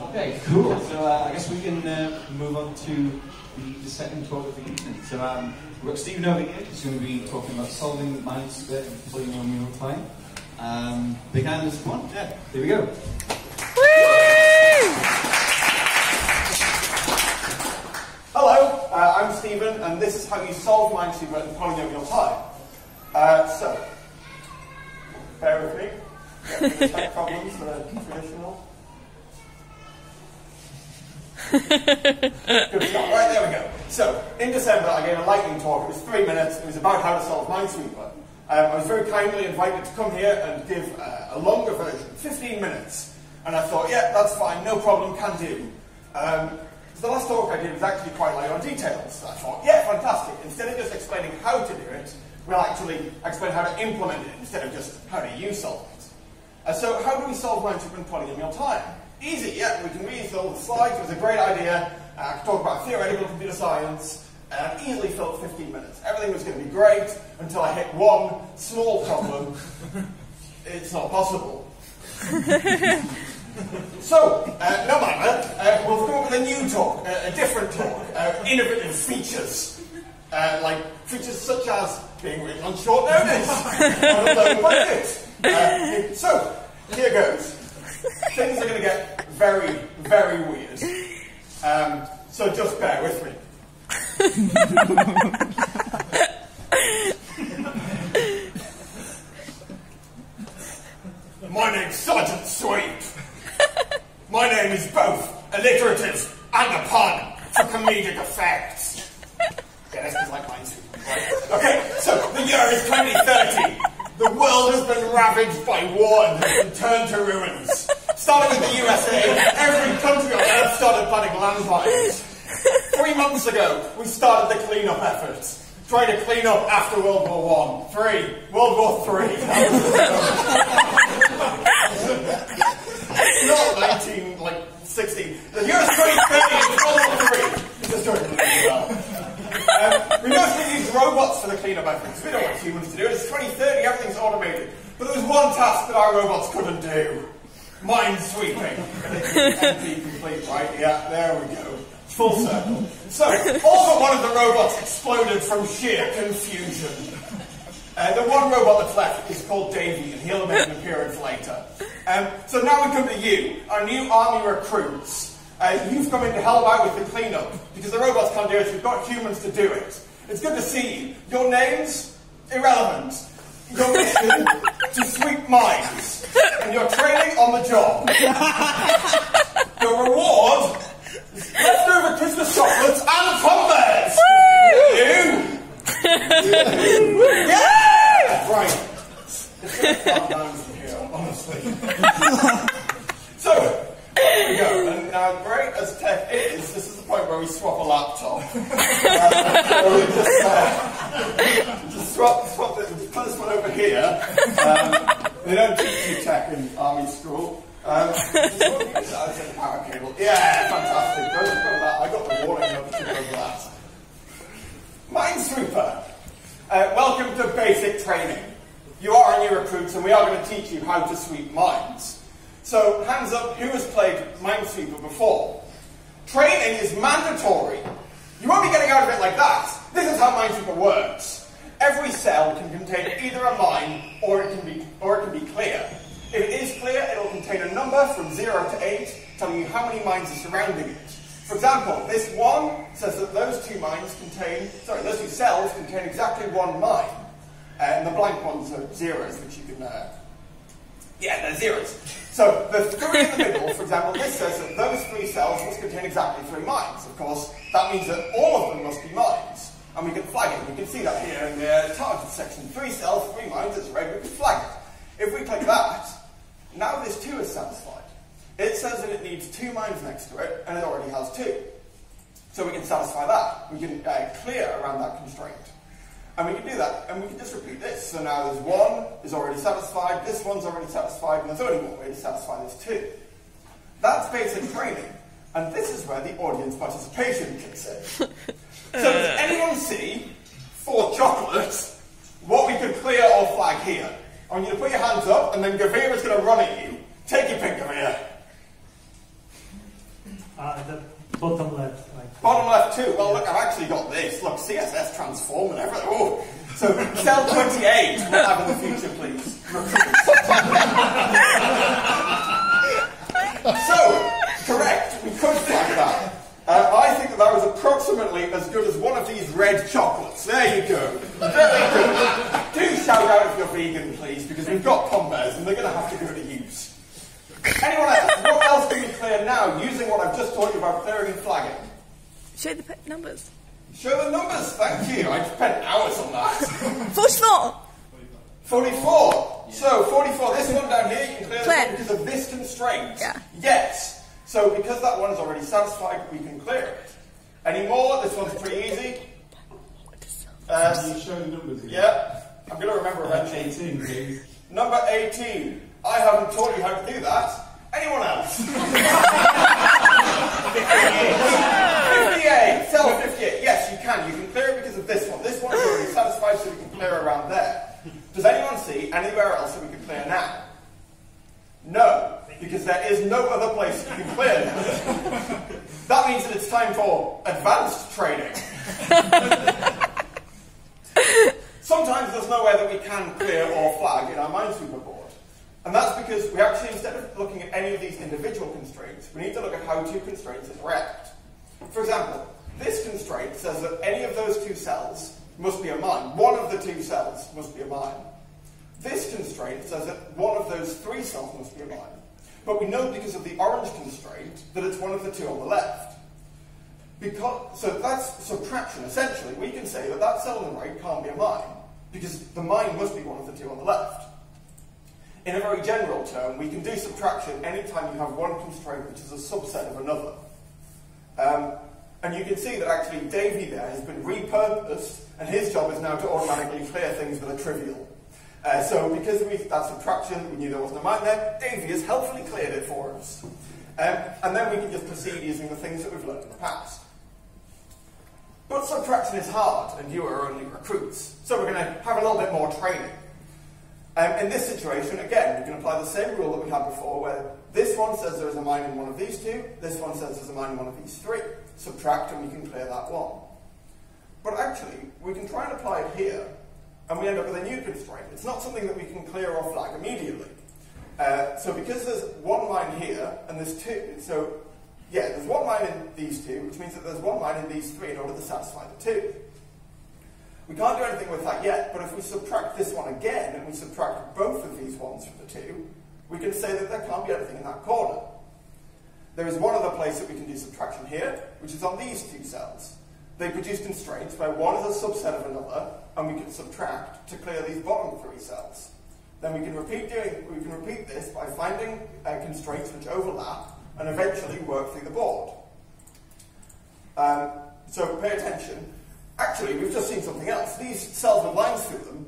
Okay, cool. So uh, I guess we can uh, move on to the, the second talk of the evening. So um, we've got Steven over here who's going to be talking about solving Minesweeper and polynomial time. Um, big hands, come on. Yeah, here we go. Hello, uh, I'm Steven, and this is how you solve Minesweeper and polynomial time. Uh, so, bear with me. Tech problems that are traditional. Good. Right, there we go. So, in December, I gave a lightning talk. It was three minutes. It was about how to solve Minesweeper. Um, I was very kindly invited to come here and give uh, a longer version, 15 minutes. And I thought, yeah, that's fine, no problem, can do. Um, so the last talk I did was actually quite light on details. So I thought, yeah, fantastic. Instead of just explaining how to do it, we'll actually explain how to implement it instead of just how to use solve it. Uh, so how do we solve in polynomial time? Easy, yeah, we can read all the slides. It was a great idea. Uh, I could talk about theoretical computer science and I easily filled 15 minutes. Everything was going to be great until I hit one small problem. it's not possible. so, uh, no matter, uh, we'll come up with a new talk, uh, a different talk, uh, innovative features. Uh, like features such as being written on short notice on a low budget. Uh, so, here goes. Things are going to get very, very weird. Um, so just bear with me. My name's Sergeant Sweep. My name is both alliterative and a pun for comedic effects. Yeah, like right? Okay, so the year is 2030. The world has been ravaged by war and has been turned to ruins. Starting with the USA, every country on earth started planning landmines. Three months ago, we started the cleanup efforts. Trying to clean up after World War One, three, World War Three. Not 19, like 60. The year is 2030 and World War Three. This is doing really well. Um, we mostly use robots for the cleanup efforts. We don't want humans to do it. It's 2030, everything's automated. But there was one task that our robots couldn't do. Mind sweeping. NP complete, right? Yeah, there we go. Full circle. So, all but one of the robots exploded from sheer confusion. Uh, the one robot that's left is called Davy, and he'll make an appearance later. Um, so now we come to you, our new army recruits. Uh, you've come in to help out with the cleanup, because the robots can't do it, we've got humans to do it. It's good to see you. Your names? Irrelevant. Your mission? to sweep mines. And your training on the job. Your reward? is Leftover Christmas chocolates and Converse! You! yeah! Right. It's going to down from here, honestly. so, go. And now, great as tech is, this is the point where we swap a laptop. Uh, we just, uh, just swap, swap it, put this one over here. Um, they don't teach you tech in army school. Um, power cable. Yeah, fantastic. Go that. I got the warning over that. Minesweeper. Uh, welcome to basic training. You are a new recruits, and we are going to teach you how to sweep mines. So, hands up, who has played Minesweeper before? Training is mandatory. You won't be getting out of it like that. This is how Minesweeper works. Every cell can contain either a mine or it can be or it can be clear. If it is clear, it will contain a number from 0 to 8, telling you how many mines are surrounding it. For example, this one says that those two mines contain, sorry, those two cells contain exactly one mine. And the blank ones are zeros, which you can, uh, yeah, they're zeros. So the three in the middle, for example, this says that those three cells must contain exactly three mines. Of course, that means that all of them must be mines. And we can flag it. We can see that here in the target section. Three cells, three mines, it's red, we can flag it. If we click that, now this two is satisfied. It says that it needs two mines next to it, and it already has two. So we can satisfy that. We can uh, clear around that constraint. And we can do that, and we can just repeat this. So now there's one is already satisfied, this one's already satisfied, and there's only one way to satisfy this two. That's basic training. And this is where the audience participation kicks in. so does anyone see, for chocolates, what we could clear or flag here? I want you to put your hands up, and then Gavir is going to run at you. Take your pick, Gavir. Uh, bottom left. Bottom left too. Well, look, I've actually got this. Look, CSS transform and everything. Oh. So, cell 28, we'll have in the future, please. so, correct, we could flag that. Uh, I think that that was approximately as good as one of these red chocolates. There you go. Very good. Do shout out if you're vegan, please, because we've got Pom-Bears and they're going to have to go to use. Anyone else? What else can we clear now using what I've just taught you about clearing and flagging? Show the numbers. Show the numbers, thank you. I spent hours on that. 44. 44. So, 44, this one down here, you can clear this Clear. because of this constraint. Yeah. Yes. So, because that one is already satisfied, we can clear it. Any more? This one's pretty easy. Can you show the numbers again? yeah. I'm going to remember Uh, eventually. 18, please. Number 18. I haven't taught you how to do that. Anyone else? 58. Cell 58. Yes, you can. You can clear it because of this one. This one is already satisfied, so we can clear around there. Does anyone see anywhere else that we can clear now? No, because there is no other place you can clear now. That means that it's time for advanced training. Sometimes there's nowhere that we can clear or flag in our Minesweeper board. And that's because we actually, instead of looking at any of these individual constraints, we need to look at how two constraints interact. For example, this constraint says that any of those two cells must be a mine. One of the two cells must be a mine. This constraint says that one of those three cells must be a mine. But we know because of the orange constraint that it's one of the two on the left. Because, so that's subtraction. Essentially, we can say that that cell on the right can't be a mine, because the mine must be one of the two on the left. In a very general term, we can do subtraction anytime you have one constraint which is a subset of another. Um, and you can see that actually Davy there has been repurposed, and his job is now to automatically clear things that are trivial. Uh, so because we, that subtraction, we knew there wasn't a mine there, Davy has helpfully cleared it for us. Um, and then we can just proceed using the things that we've learned in the past. But subtraction is hard, and you are only recruits. So we're going to have a little bit more training. Um, in this situation, again, we can apply the same rule that we had before, where this one says there is a mine in one of these two, this one says there's a mine in one of these three. Subtract and we can clear that one. But actually, we can try and apply it here, and we end up with a new constraint. It's not something that we can clear off like immediately. Uh, so because there's one mine here, and there's two, so yeah, there's one mine in these two, which means that there's one mine in these three in order to satisfy the two. We can't do anything with that yet, but if we subtract this one again, and we subtract both of these ones from the two, we can say that there can't be anything in that corner. There is one other place that we can do subtraction here, which is on these two cells. They produce constraints where one is a subset of another, and we can subtract to clear these bottom three cells. Then we can repeat doing we can repeat this by finding uh, constraints which overlap and eventually work through the board. Um, so pay attention. Actually, we've just seen something else. These cells with lines through them,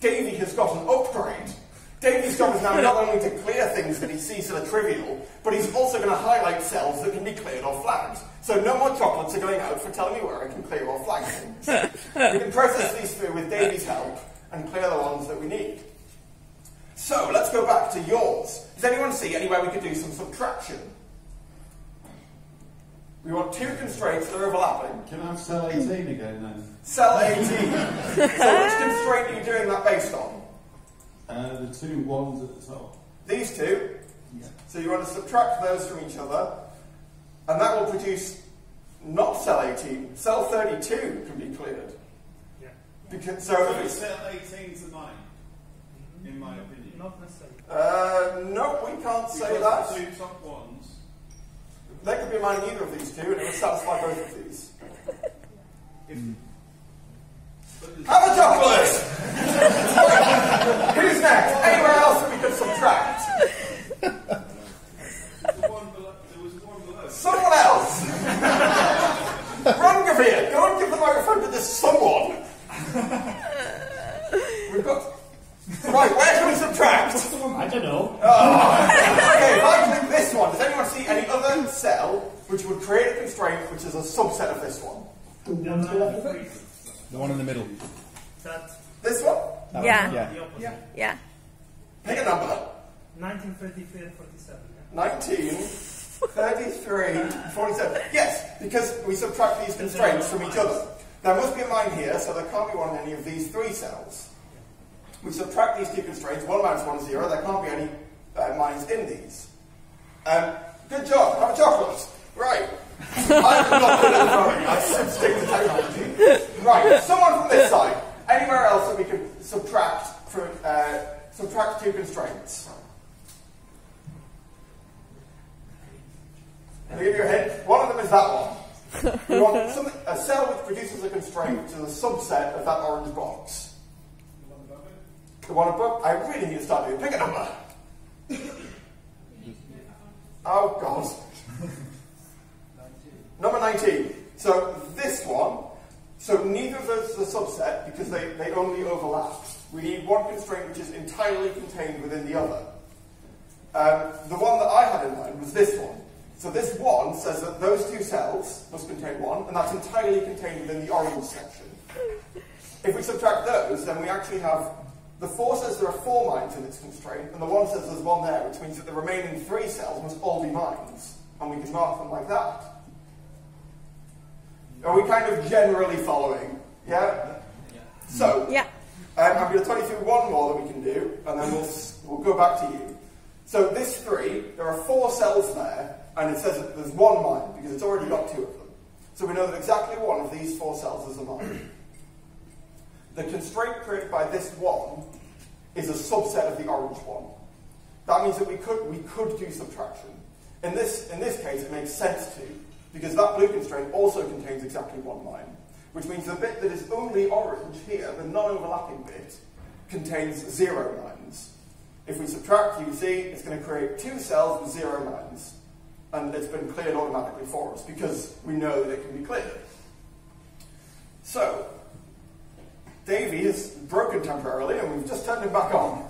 Davy has got an upgrade. Davy's job is now not only to clear things that he sees that are trivial, but he's also going to highlight cells that can be cleared or flagged. So no more chocolates are going out for telling me where I can clear or flag things. we can process these through with Davy's help and clear the ones that we need. So let's go back to yours. Does anyone see anywhere we could do some subtraction? We want two constraints that are overlapping. Can I have cell 18 again then? Cell 18. so which constraint are you doing that based on? Uh, the two ones at the top. These two. Yeah. So you want to subtract those from each other, and that will produce not cell 18. Cell 32 can be cleared. Yeah. Because, so So it's it's, cell 18 to mine, in my opinion. Not necessarily. uh, no, we can't say that. the two top ones, They could be a mine either of these two, and it would satisfy both of these. if. Have a chocolate! Who's next? Anywhere else that we could subtract? the one below, there was one below. Someone else! Run, Gavir! Go and give the microphone to this someone! We've got. Right, where can we subtract? I don't know. Ah. Okay, if I click this one, does anyone see any other cell which would create a constraint which is a subset of this one? The one in the middle. That This one? That Yeah. One. Yeah. the opposite. Yeah. Pick a number. 1933 and 47. 19, 33, 47. Yes, because we subtract these constraints from each other. There must be a mine here, so there can't be one in any of these three cells. We subtract these two constraints, 1 minus 1 is 0, there can't be any uh, mines in these. Um, good job, have a chocolate. Right. I'm not good at throwing, I should stick to technology. Right, someone from this side. Anywhere else that we can subtract from, uh, subtract two constraints? I'll give you a hint. One of them is that one. We want something, a cell which produces a constraint is a subset of that orange box. The one above? I really need to start doing. Pick a number. Oh. Number 19. So this one, so neither of those is a subset because they, they only overlap. We need one constraint which is entirely contained within the other. Um, the one that I had in mind was this one. So this one says that those two cells must contain one, and that's entirely contained within the orange section. If we subtract those, then we actually have the 4 says there are 4 mines in its constraint, and the 1 says there's one there, which means that the remaining 3 cells must all be mines, and we can mark them like that. Are we kind of generally following? Yeah? So, Yeah. um, I'm going to tell you through one more that we can do, and then we'll, we'll go back to you. So this 3, there are 4 cells there, and it says that there's one mine, because it's already got two of them. So we know that exactly one of these 4 cells is a mine. The constraint created by this one is a subset of the orange one. That means that we could, we could do subtraction. In this, in this case, it makes sense to, because that blue constraint also contains exactly one line, which means the bit that is only orange here, the non-overlapping bit, contains zero lines. If we subtract, see, it's going to create two cells with zero lines. And it's been cleared automatically for us, because we know that it can be cleared. So, Davy is broken temporarily, and we've just turned him back on.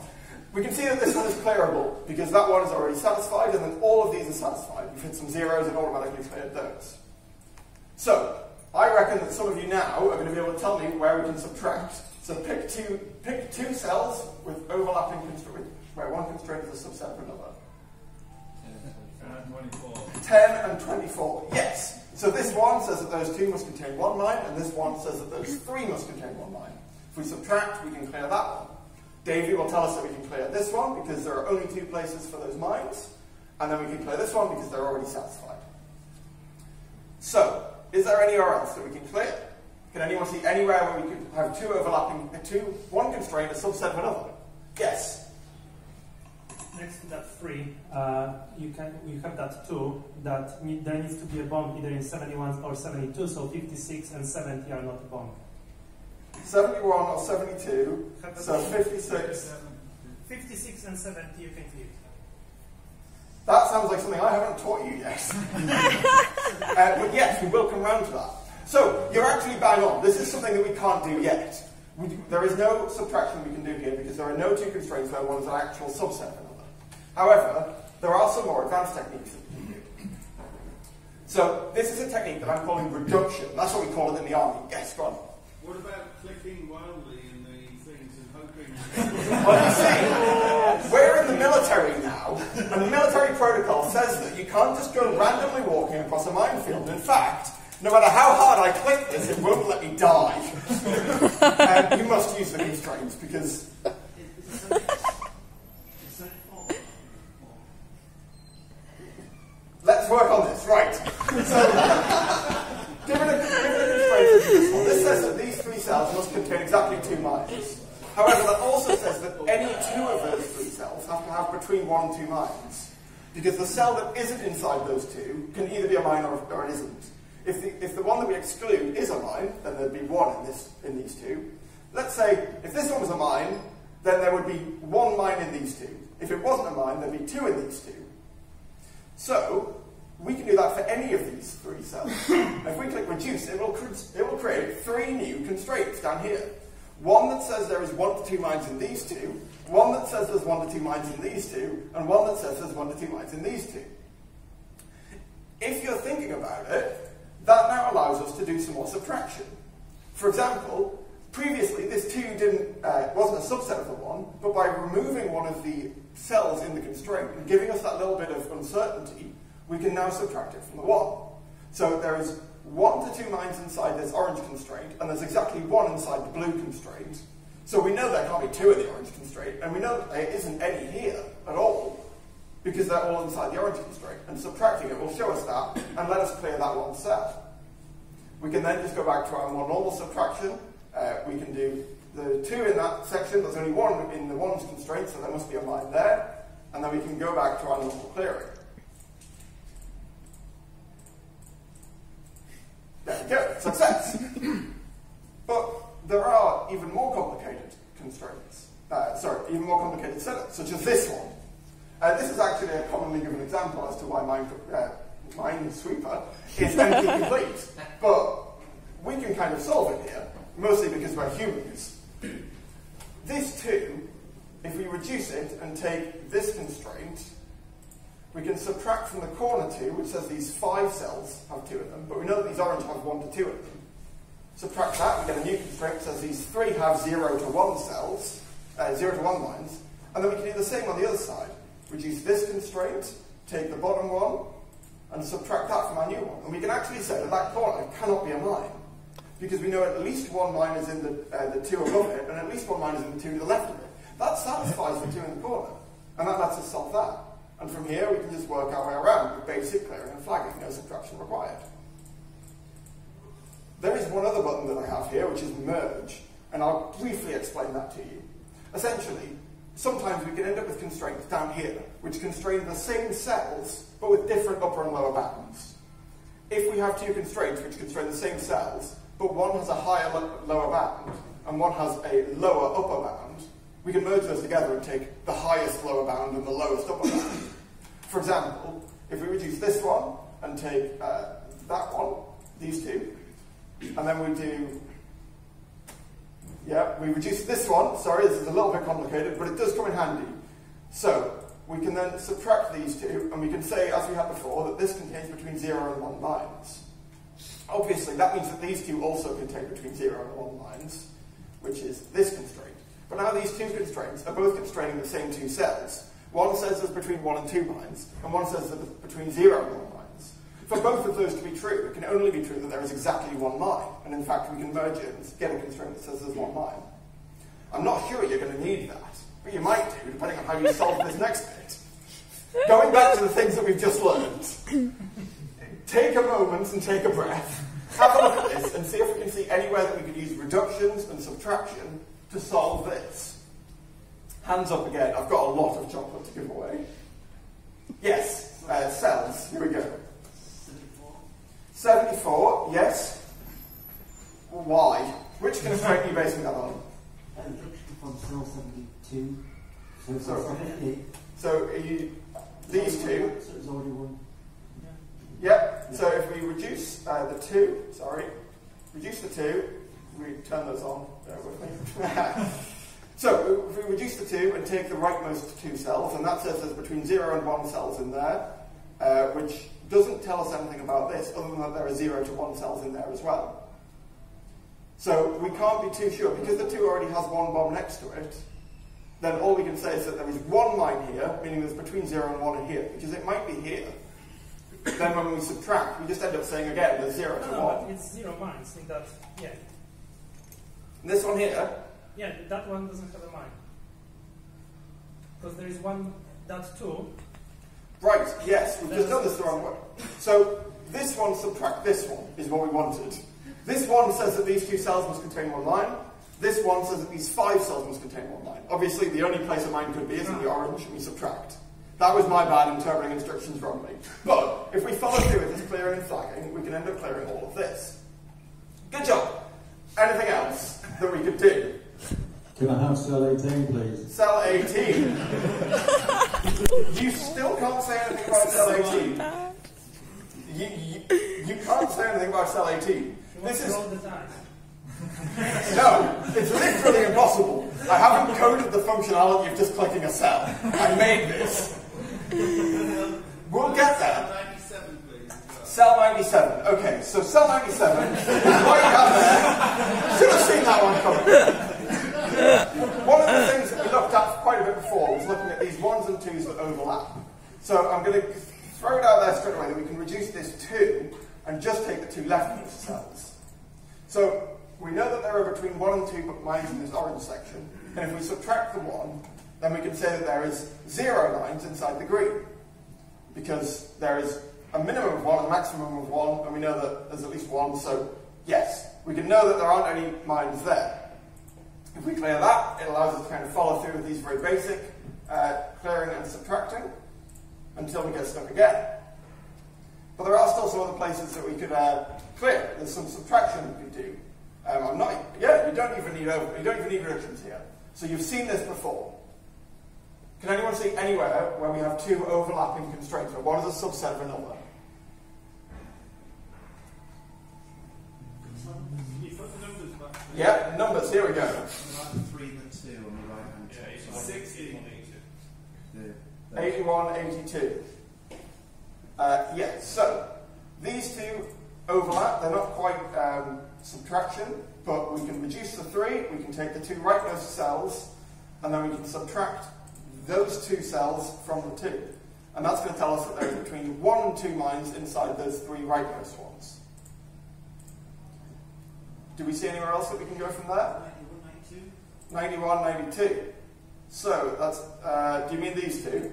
We can see that this one is clearable, because that one is already satisfied, and then all of these are satisfied. We've hit some zeros and automatically cleared those. So, I reckon that some of you now are going to be able to tell me where we can subtract. So pick two, pick two cells with overlapping constraints, where one constraint is a subset of another. Uh, 24. 10 and 24. Yes. So this one says that those two must contain one line, and this one says that those three must contain one line. If we subtract, we can clear that one. Davy will tell us that we can clear this one because there are only two places for those mines, and then we can clear this one because they're already satisfied. So, is there anywhere else that we can clear? Can anyone see anywhere where we could have two overlapping, uh, two, one constraint, a subset of another? Yes. Next to that three, uh, you can you have that two that need, there needs to be a bomb either in 71 or 72. So 56 and 70 are not a bond. 71 or 72, so 56. 56 and 70 you can clear. That sounds like something I haven't taught you yet. uh, but yes, we will come round to that. So, you're actually bang on. This is something that we can't do yet. We do, there is no subtraction we can do here because there are no two constraints where one is an actual subset of another. However, there are some more advanced techniques that we can do. So, this is a technique that I'm calling reduction. That's what we call it in the army. Yes, go on. What about clicking wildly in the things and hoping? Well, you see, we're in the military now, and the military protocol says that you can't just go randomly walking across a minefield. In fact, no matter how hard I click this, it won't let me die. and uh, you must use the constraints because. Let's work on this, right. So, given a, given a cells must contain exactly two mines. However, that also says that any two of those three cells have to have between one and two mines. Because the cell that isn't inside those two can either be a mine or, or it isn't. If the, if the one that we exclude is a mine, then there'd be one in, this, in these two. Let's say if this one was a mine, then there would be one mine in these two. If it wasn't a mine, there'd be two in these two. So, we can do that for any of these three cells. if we click reduce, it will, it will create three new constraints down here. One that says there is one to two mines in these two, one that says there's one to two mines in these two, and one that says there's one to two mines in these two. If you're thinking about it, that now allows us to do some more subtraction. For example, previously this 2 didn't, uh, wasn't a subset of the 1, but by removing one of the cells in the constraint and giving us that little bit of uncertainty, we can now subtract it from the 1. So there is 1 to 2 lines inside this orange constraint, and there's exactly 1 inside the blue constraint. So we know there can't be 2 in the orange constraint, and we know that there isn't any here at all, because they're all inside the orange constraint. And subtracting it will show us that, and let us clear that one cell. We can then just go back to our more normal subtraction. Uh, we can do the 2 in that section, there's only 1 in the 1's constraint, so there must be a line there. And then we can go back to our normal clearing. There we go, success. but there are even more complicated constraints. Uh, sorry, even more complicated setups, such as this one. Uh, this is actually a commonly given example as to why mine, uh, Minesweeper is NP complete. But we can kind of solve it here, mostly because we're humans. This 2, if we reduce it and take this constraint, we can subtract from the corner 2, which says these 5 cells have 2 in them, but we know that these orange have 1 to 2 in them. Subtract that, we get a new constraint that says these 3 have 0 to 1 cells, uh, 0 to 1 lines, and then we can do the same on the other side. Reduce this constraint, take the bottom one, and subtract that from our new one. And we can actually say that that corner cannot be a line, because we know at least one line is in the, uh, the 2 above it, and at least one line is in the 2 to the left of it. That satisfies the 2 in the corner, and that lets us solve that. And from here, we can just work our way around with basic clearing and flagging, no subtraction required. There is one other button that I have here, which is merge, and I'll briefly explain that to you. Essentially, sometimes we can end up with constraints down here, which constrain the same cells, but with different upper and lower bounds. If we have two constraints which constrain the same cells, but one has a higher lower bound, and one has a lower upper bound, we can merge those together and take the highest lower bound and the lowest upper bound. For example, if we reduce this one and take uh, that one, these two, and then we do, yeah, we reduce this one. Sorry, this is a little bit complicated, but it does come in handy. So we can then subtract these two, and we can say, as we had before, that this contains between 0 and 1 lines. Obviously, that means that these two also contain between 0 and 1 lines, which is this constraint. But now these two constraints are both constraining the same two cells. One says there's between 1 and 2 lines, and one says there's between 0 and 1 lines. For both of those to be true, it can only be true that there is exactly one line, and in fact we can merge it and get a constraint that says there's one line. I'm not sure you're going to need that, but you might do, depending on how you solve this next bit. Going back to the things that we've just learned, take a moment and take a breath. Have a look at this and see if we can see anywhere that we could use reductions and subtraction to solve this. Hands up again. I've got a lot of chocolate to give away. Yes, uh, cells. Here we go. 74, yes. Why? Which constraint are you basing that on? from cell 72. So Sorry. cell 50. So are you, these two. So it's already one. Yep. So if we reduce uh, the two, sorry, reduce the two, we turn those on. Bear with me. so if we reduce the two and take the rightmost two cells, and that says there's between zero and one cells in there, uh, which doesn't tell us anything about this, other than that there are zero to one cells in there as well. So we can't be too sure because the two already has one bomb next to it. Then all we can say is that there is one line here, meaning there's between zero and one in here, because it might be here then when we subtract, we just end up saying again there's 0 to No, no, 1. but it's zero mines in that. Yeah, this one here, yeah, that one doesn't have a mine because there is one that two. right, yes, we've just done this the wrong way. So this one subtract this one is what we wanted. This one says that these two cells must contain one line. This one says that these five cells must contain one line. Obviously, the only place a line could be is in the ah. orange, and we subtract. That was my bad interpreting instructions wrongly. But if we follow through with this clearing and flagging, we can end up clearing all of this. Good job. Anything else that we could do? Can I have cell 18, please? Cell 18. you still can't say anything about cell 18. You, you, you can't say anything about cell 18. You This is roll the no, it's literally impossible. I haven't coded the functionality of just clicking a cell. I made this. We'll get there. 97, please. Cell 97. Okay, so cell 97 is what you have there. Should have seen that one coming. One of the things that we looked at quite a bit before was looking at these ones and twos that overlap. So I'm going to throw it out there straight away that we can reduce this 2 and just take the two leftmost cells. So we know that there are between 1 and 2 lines in this orange section, and if we subtract the 1, then we can say that there is 0 lines inside the green, because there is a minimum of 1, a maximum of 1, and we know that there's at least 1, so yes, we can know that there aren't any mines there. If we clear that, it allows us to kind of follow through with these very basic uh, clearing and subtracting until we get stuck again. But there are still some other places that we could uh, clear. There's some subtraction we could do. Um, I'm not, yeah, you don't even need over, you don't even need reductions here. So you've seen this before. Can anyone see anywhere where we have two overlapping constraints, where one is a subset of another? Yeah, numbers, here we go. three and two on the right hand Yeah, side. it's 60. The, the, 81, 82. Uh, yeah, so these two overlap. They're not quite um, subtraction, but we can reduce the three. We can take the two rightmost cells, and then we can subtract those two cells from the two. And that's going to tell us that there's between one and two lines inside those three rightmost ones. Do we see anywhere else that we can go from there? 91, 92. So that's, uh, do you mean these two?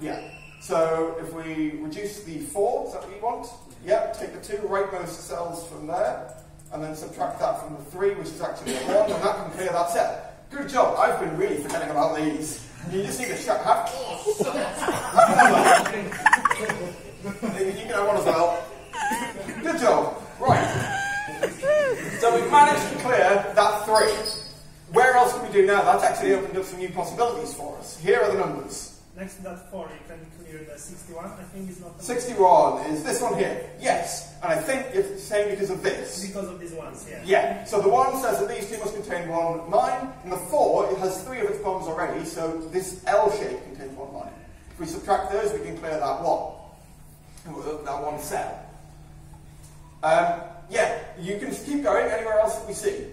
Yeah. So if we reduce the 4, is that what you want? Yeah, take the two rightmost cells from there, and then subtract that from the 3, which is actually a 1, and that can clear that set. Good job. I've been really forgetting about these. You just need to shut up. you can have one as well. Good job. Right. So we've managed to clear that 3. Where else can we do now? That's actually opened up some new possibilities for us. Here are the numbers. Next to that 4, you can clear the 61. I think it's not the 61 is this one here. Yes. And I think it's the same because of this. because of these ones, yeah. Yeah. So the 1 says that these two must contain one line, and the 4, it has three of its bonds already, so this L shape contains one line. If we subtract those, we can clear that one. That one cell. Um, yeah, you can keep going. Anywhere else that we see?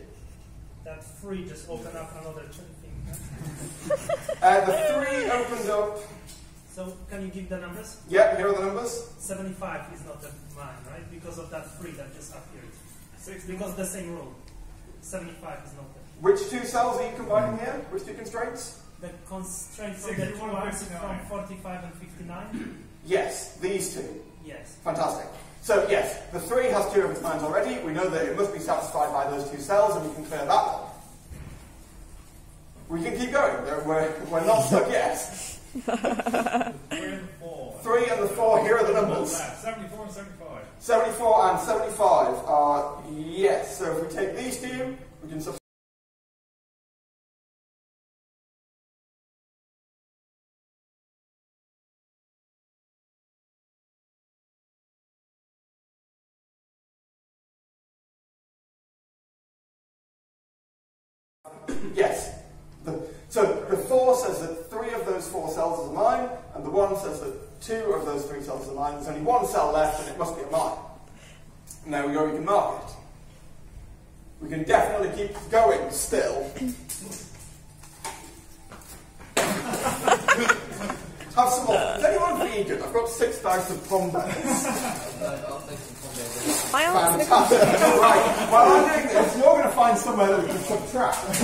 That 3 just opened up another ch- thing. Uh, the 3 opened up. So, can you give the numbers? Yeah, here are the numbers. 75 is not the mine, right? Because of that 3 that just appeared. Because the same rule. 75 is not the. Which two cells are you combining here? Which two constraints? The constraints of the two 61 and ones 59. from 45 and 59? Yes, these two. Yes. Fantastic. So yes, the 3 has two of its lines already. We know that it must be satisfied by those two cells, and we can clear that one. We can keep going. We're, we're not stuck yet. Three and four. 3 and the 4, here are the numbers. 74 and 75. 74 and 75 are yes. So if we take these two, we can subtract. Two of those three cells is a mine. There's only one cell left, and it must be a mine. Now we go, we can mark it. We can definitely keep going still. Have some more. Is anyone vegan? I've got six dice of Pom-Bears. I answered Fantastic. right. While I'm doing this, you're going to find somewhere that we can subtract.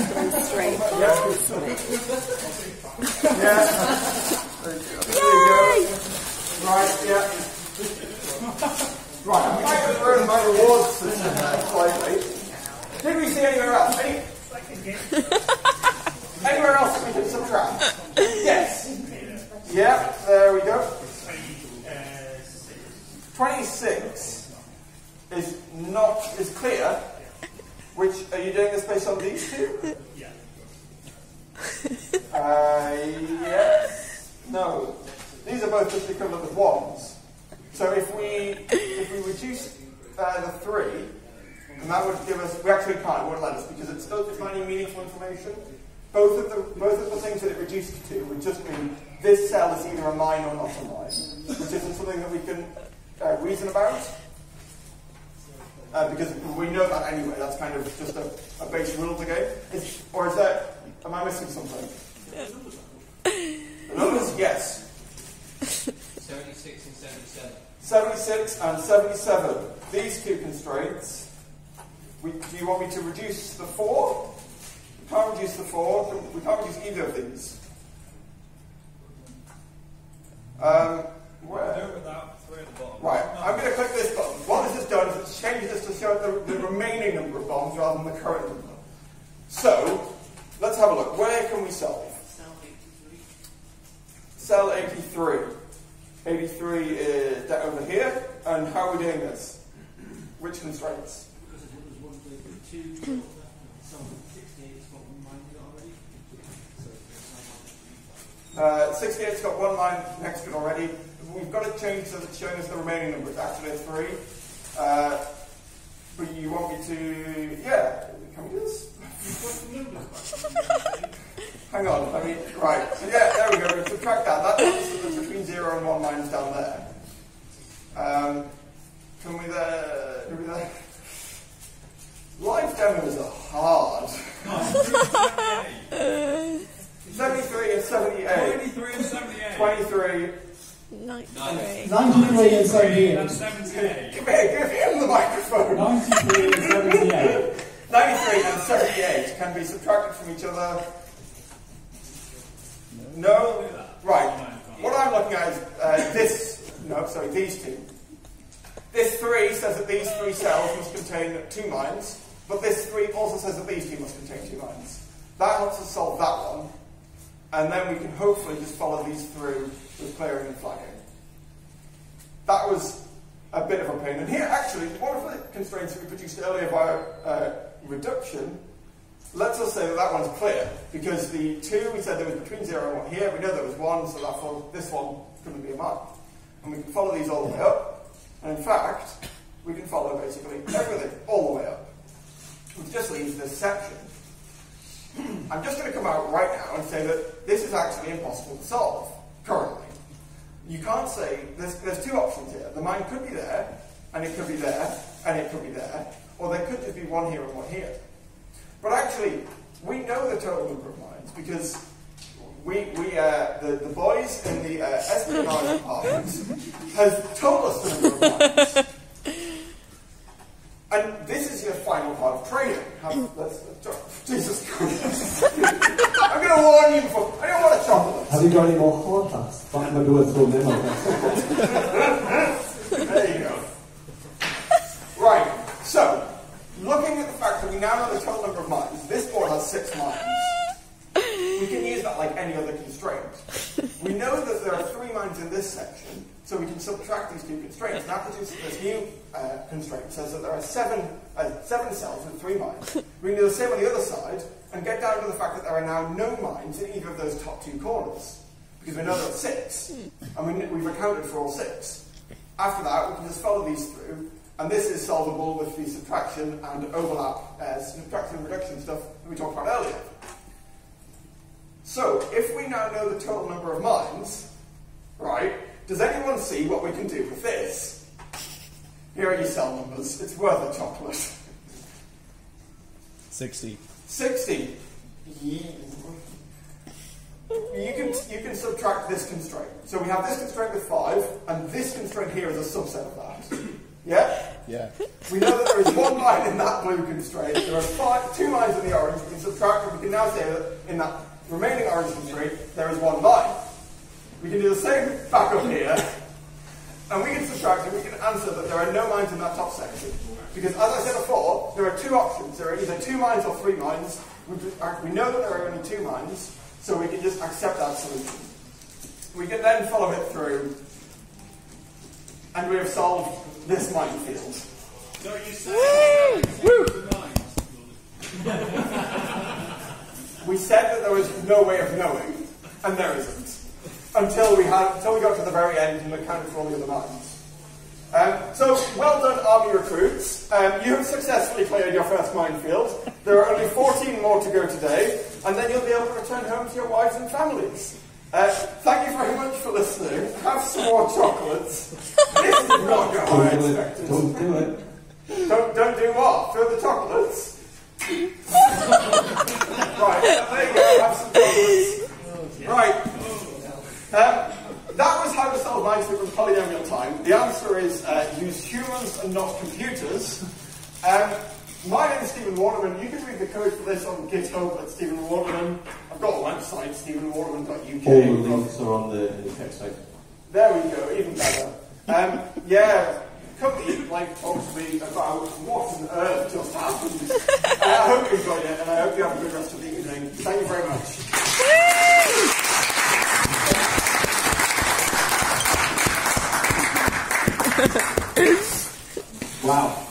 straight. Yeah. yeah. There you go. Right, yeah. Right, I'm trying to ruin my rewards slightly. Did we see anywhere else? Any, anywhere else that we can subtract? Yes. Yeah, there we go. 26 is not is clear. Which are you doing this based on these two? Yeah. Uh, yes. No. These are both just the equivalent of ones. So if we if we reduce uh, the three, and that would give us we actually can't, it won't let us because it's still defining meaningful information. Both of the both of the things that it reduced to would just mean this cell is either a mine or not a mine, which isn't something that we can uh, reason about. Uh, because we know that anyway, that's kind of just a, a base rule of the game. Is, or is that, am I missing something? The numbers, yes. 76 and 77. 76 and 77. These two constraints. We, do you want me to reduce the 4? We can't reduce the 4. We can't reduce either of these. Um, where? Do it without three at the bottom. Right, I'm going to click this button. What this has done is it's changed this to show the, the remaining number of bombs rather than the current number. So, let's have a look. Where can we solve? Cell 83. Cell 83 is that over here. And how are we doing this? Which constraints? Because it was one play for two, so 68's got one already. Uh, 68's got one line next to it already. We've got to change so that it's showing us the remaining numbers. Actually, it's three. Uh, but you want me to. Yeah, can we do this? Hang on, let me. Right. So yeah, there we go. We subtract that. That tells us that there's between 0 and 1 lines down there. Um, can we there. Can we there? Live demos are hard. 73 and 78. 23 and 78. 23. 93. 93 and 78. And 78. Come here, give him the microphone. 93 and 78. 93 and 78 can be subtracted from each other. No? Right. What I'm looking at is uh, this, no, sorry, these two. This 3 says that these three cells must contain two lines, but this 3 also says that these two must contain two lines. That helps us solve that one, and then we can hopefully just follow these through with clearing and flagging. That was a bit of a pain. And here, actually, one of the constraints that we produced earlier via uh, reduction lets us say that that one's clear, because the 2, we said there was between 0 and 1 here, we know there was 1, so therefore this one couldn't be a mark. And we can follow these all the way up, and in fact, we can follow basically everything all the way up. Which just leaves this section. I'm just going to come out right now and say that this is actually impossible to solve, currently. You can't say, there's, there's two options here. The mine could be there, and it could be there, and it could be there, or there could just be one here and one here. But actually, we know the total number of mines because we, we uh, the, the boys in the uh, espionage department has told us the number of mines. And this is your final part of training. Have, let's, let's, Jesus Christ. I'm going to warn you before. I don't want a chocolate. Have you got any more hard hats? But maybe we'll throw them out. There you go. Right, so, looking at the fact that we now know the total number of mines, this board has six mines. We can use that like any other constraint. We know that there are three mines in this section, so we can subtract these two constraints. That produces this new uh, constraint, says that there are seven, uh, seven cells with three mines. We can do the same on the other side, and get down to the fact that there are now no mines in either of those top two corners. Because we know there are six, and we, we've accounted for all six. After that, we can just follow these through, and this is solvable with the subtraction and overlap, uh, subtraction and reduction stuff that we talked about earlier. So, if we now know the total number of mines, right, does anyone see what we can do with this? Here are your cell numbers. It's worth a chocolate. 60. 60. You can, you can subtract this constraint. So we have this constraint with 5, and this constraint here is a subset of that. Yeah? Yeah. We know that there is one line in that blue constraint. There are five, two lines in the orange. We can subtract, and we can now say that in that remaining orange constraint, there is one line. We can do the same back up here, and we can subtract, and we can answer that there are no mines in that top section. Because as I said before, there are two options. There are either two mines or three mines. We, uh, we know that there are only two mines, so we can just accept that solution. We can then follow it through, and we have solved this minefield. So you say the We said that there was no way of knowing, and there isn't, until we had until we got to the very end and accounted for all the other mines. Um, so, well done, army recruits. Um, you have successfully cleared your first minefield. There are only 14 more to go today, and then you'll be able to return home to your wives and families. Uh, thank you very much for listening. Have some more chocolates. This is not going how I Don't do it. expected. Don't do it. Don't, don't do what? Throw the chocolates? right, there you go, have some chocolates. Right. Um, that was how to solve Minesweeper in polynomial time? The answer is uh, use humans and not computers. Um, my name is Steven Waterman. You can read the code for this on GitHub at Steven Waterman. I've got a website, stevenwaterman.uk. All the links are on the, website. There we go, even better. Um, yeah, come eat, like, talk to me about what on earth just happened. Uh, I hope you enjoyed it, and I hope you have a good rest of the evening. Thank you very much. wow.